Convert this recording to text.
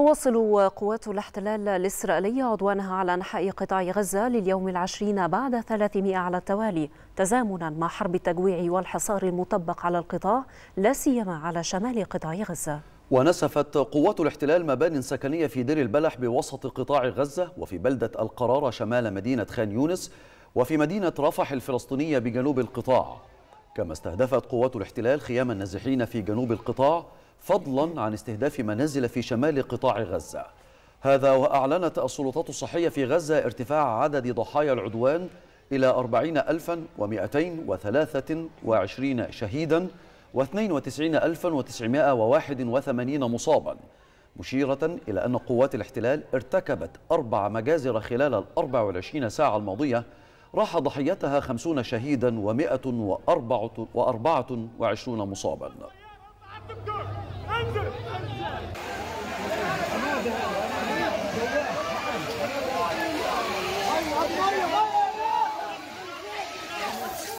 تواصل قوات الاحتلال الإسرائيلية عدوانها على أنحاء قطاع غزة لليوم العشرين بعد 300 على التوالي تزامنا مع حرب التجويع والحصار المطبق على القطاع لا سيما على شمال قطاع غزة. ونسفت قوات الاحتلال مبان سكنية في دير البلح بوسط قطاع غزة وفي بلدة القرارة شمال مدينة خان يونس وفي مدينة رفح الفلسطينية بجنوب القطاع. كما استهدفت قوات الاحتلال خيام النازحين في جنوب القطاع فضلا عن استهداف منازل في شمال قطاع غزة. هذا وأعلنت السلطات الصحية في غزة ارتفاع عدد ضحايا العدوان إلى 40923 شهيدا و92981 مصابا مشيرة إلى أن قوات الاحتلال ارتكبت أربع مجازر خلال ال 24 ساعة الماضية. راح ضحيتها 50 شهيدا و124 مصابا. God.